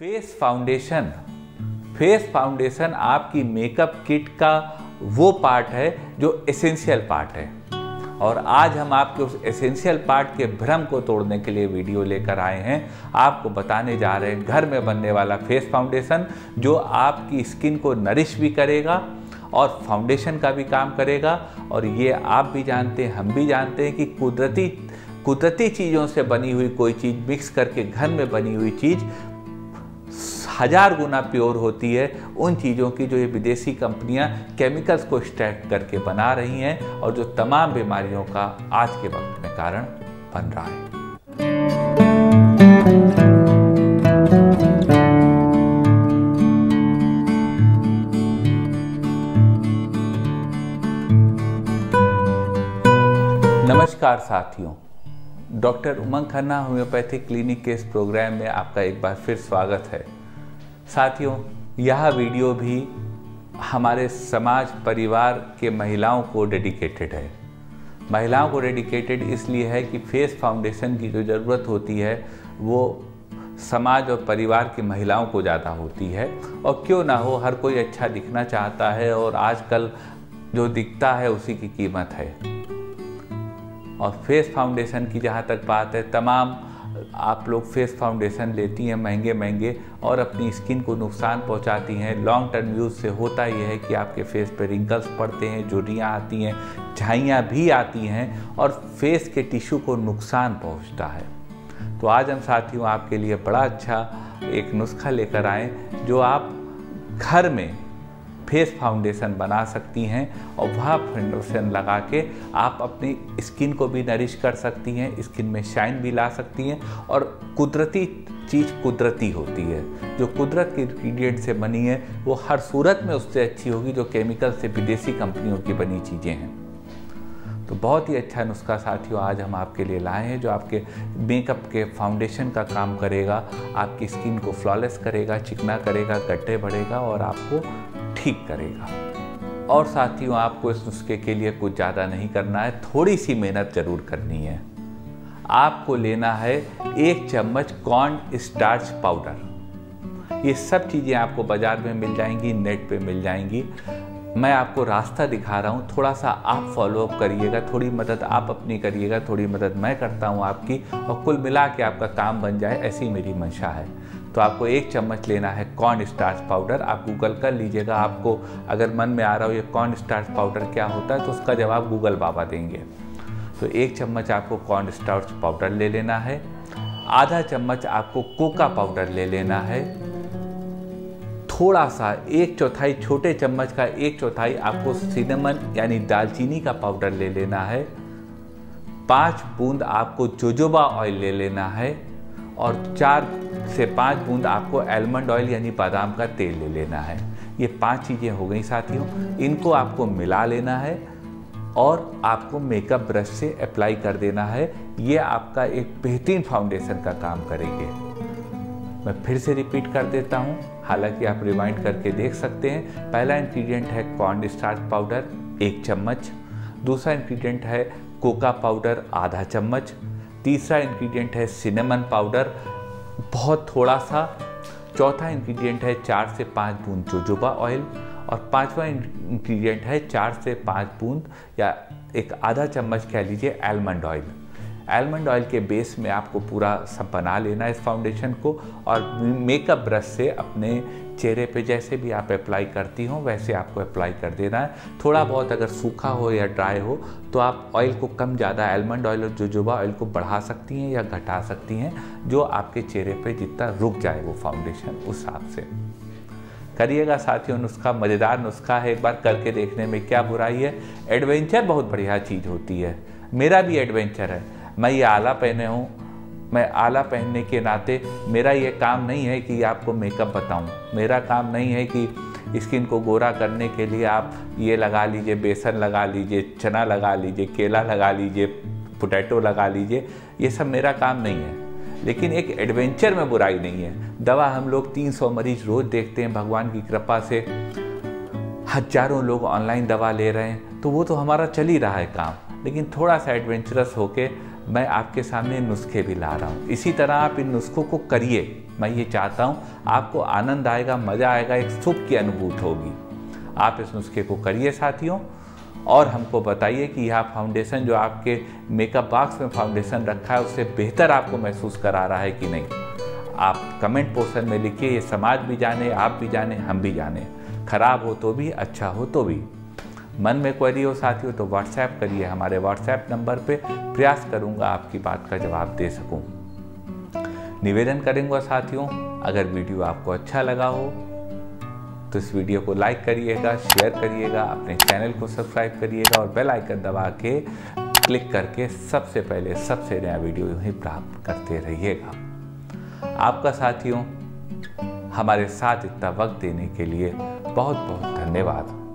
Face foundation face foundation आपकी makeup kit का वो पार्ट है जो एसेंशियल पार्ट है। और आज हम आपके उस एसेंशियल पार्ट के भ्रम को तोड़ने के लिए वीडियो लेकर आए हैं। आपको बताने जा रहे हैं, घर में बनने वाला फेस फाउंडेशन जो आपकी स्किन को नरिश भी करेगा और फाउंडेशन का भी काम करेगा। और ये आप भी जानते हैं, हम भी जानते हैं कि कुदरती कुदरती चीज़ों से बनी हुई कोई चीज़, मिक्स करके घर में बनी हुई चीज़ हज़ार गुना प्योर होती है उन चीज़ों की जो ये विदेशी कंपनियाँ केमिकल्स को एक्सट्रैक्ट करके बना रही हैं और जो तमाम बीमारियों का आज के वक्त में कारण बन रहा है। नमस्कार साथियों, doctor Umang Khanna homeopathic clinic के इस प्रोग्राम में आपका एक बार फिर स्वागत है। साथियों, यह वीडियो भी हमारे समाज, परिवार के महिलाओं को डेडिकेटेड है। महिलाओं को डेडिकेटेड इसलिए है कि फेस फाउंडेशन की जो ज़रूरत होती है, वो समाज और परिवार की महिलाओं को ज़्यादा होती है। और क्यों ना हो, हर कोई अच्छा दिखना चाहता है और आजकल जो दिखता है, उसी की कीमत है। और फेस फाउंडेशन की जहाँ तक बात है, तमाम आप लोग फेस फाउंडेशन लेती हैं महँगे महँगे और अपनी स्किन को नुकसान पहुंचाती हैं। लॉन्ग टर्म यूज़ से होता यह है कि आपके फेस पे रिंकल्स पड़ते हैं, झुर्रियाँ आती हैं, झाइयाँ भी आती हैं और फेस के टिश्यू को नुकसान पहुँचता है। तो आज हम साथियों, आपके लिए बड़ा अच्छा एक नुस्खा लेकर आए, जो आप घर में फेस फाउंडेशन बना सकती हैं और वह फाउंडेशन लगा के आप अपनी स्किन को भी नरिश कर सकती हैं, स्किन में शाइन भी ला सकती हैं और कुदरती चीज़ कुदरती होती है। जो कुदरत के इंग्रीडियंट से बनी है, वो हर सूरत में उससे अच्छी होगी, जो केमिकल से विदेशी कंपनियों की बनी चीज़ें हैं। तो बहुत ही अच्छा नुस्खा साथियों, आज हम आपके लिए लाए हैं, जो आपके मेकअप के फाउंडेशन का काम करेगा, आपकी स्किन को फ्लॉलेस करेगा, चिकना करेगा, गड्ढे बढ़ेगा और आपको ठीक करेगा। और साथियों, आपको इस नुस्खे के लिए कुछ ज़्यादा नहीं करना है थोड़ी सी मेहनत ज़रूर करनी है। आपको लेना है एक चम्मच कॉर्न स्टार्च पाउडर। ये सब चीज़ें आपको बाज़ार में मिल जाएँगी, नेट पे मिल जाएँगी। मैं आपको रास्ता दिखा रहा हूँ थोड़ा सा आप फॉलोअप करिएगा, थोड़ी मदद आप अपनी करिएगा, थोड़ी मदद मैं करता हूँ आपकी, और कुल मिला के आपका काम बन जाए, ऐसी मेरी मंशा है। तो आपको एक चम्मच लेना है कॉर्न स्टार्च पाउडर आप गूगल कर लीजिएगा आपको, अगर मन में आ रहा हो ये कॉर्न स्टार्च पाउडर क्या होता है तो उसका जवाब गूगल बाबा देंगे। तो एक चम्मच आपको कॉर्न स्टार्च पाउडर ले लेना है। आधा चम्मच आपको कोका पाउडर ले लेना है। थोड़ा सा, एक चौथाई, छोटे चम्मच का एक चौथाई आपको सिनेमन यानी दालचीनी का पाउडर ले लेना है। पाँच बूंद आपको जोजोबा ऑयल ले लेना है। और चार से पाँच बूंद आपको एलमंड ऑयल यानी बादाम का तेल ले लेना है। ये पाँच चीज़ें हो गई साथियों। इनको आपको मिला लेना है और आपको मेकअप ब्रश से अप्लाई कर देना है। ये आपका एक बेहतरीन फाउंडेशन का काम करेंगे। मैं फिर से रिपीट कर देता हूँ। हालाँकि आप रिमाइंड करके देख सकते हैं। पहला इंग्रेडिएंट है कॉर्न स्टार्च पाउडर एक चम्मच। दूसरा इंग्रेडिएंट है कोका पाउडर आधा चम्मच। तीसरा इंग्रेडिएंट है सिनेमन पाउडर बहुत थोड़ा सा। चौथा इंग्रेडिएंट है चार से पाँच बूंद जोजोबा ऑयल और पांचवा इंग्रेडिएंट है चार से पाँच बूंद या एक आधा चम्मच कह लीजिए आलमंड ऑयल एलमंड ऑयल के बेस में आपको पूरा सब बना लेना है इस फाउंडेशन को और मेकअप ब्रश से अपने चेहरे पे जैसे भी आप अप्लाई करती हो वैसे आपको अप्लाई कर देना है। थोड़ा बहुत अगर सूखा हो या ड्राई हो तो आप ऑयल को कम ज़्यादा एलमंड ऑयल और जोजोबा ऑयल को बढ़ा सकती हैं या घटा सकती हैं जो आपके चेहरे पे जितना रुक जाए वो फाउंडेशन उस हिसाब से। करिएगा साथियों नुस्खा मज़ेदार नुस्खा है एक बार करके देखने में क्या बुराई है। एडवेंचर बहुत बढ़िया चीज़ होती है। मेरा भी एडवेंचर है। मैं ये आला पहने हूँ, मैं आला पहनने के नाते मेरा ये काम नहीं है कि आपको मेकअप बताऊँ। मेरा काम नहीं है कि स्किन को गोरा करने के लिए आप ये लगा लीजिए, बेसन लगा लीजिए, चना लगा लीजिए, केला लगा लीजिए पोटैटो लगा लीजिए, ये सब मेरा काम नहीं है। लेकिन एक एडवेंचर में बुराई नहीं है। दवा हम लोग 300 मरीज़ रोज़ देखते हैं भगवान की कृपा से। हज़ारों लोग ऑनलाइन दवा ले रहे हैं तो वो तो हमारा चल ही रहा है काम। लेकिन थोड़ा सा एडवेंचरस होके मैं आपके सामने नुस्खे भी ला रहा हूँ। इसी तरह आप इन नुस्खों को करिए। मैं ये चाहता हूँ, आपको आनंद आएगा, मज़ा आएगा, एक सुख की अनुभूत होगी। आप इस नुस्खे को करिए साथियों, और हमको बताइए कि यह फाउंडेशन जो आपके मेकअप बॉक्स में फाउंडेशन रखा है, उससे बेहतर आपको महसूस करा रहा है कि नहीं? आप कमेंट पोर्शन में लिखिए, ये समाज भी जाने, आप भी जाने, हम भी जाने। खराब हो तो भी अच्छा हो तो भी। मन में क्वेरी हो साथियों तो व्हाट्सएप करिए हमारे व्हाट्सएप नंबर पे। प्रयास करूँगा आपकी बात का जवाब दे सकूँ। निवेदन करेंगे साथियों, अगर वीडियो आपको अच्छा लगा हो तो इस वीडियो को लाइक करिएगा शेयर करिएगा, अपने चैनल को सब्सक्राइब करिएगा और बेल आइकन दबा के क्लिक करके सबसे पहले सबसे नया वीडियो ही प्राप्त करते रहिएगा। आपका साथियों, हमारे साथ इतना वक्त देने के लिए बहुत बहुत धन्यवाद।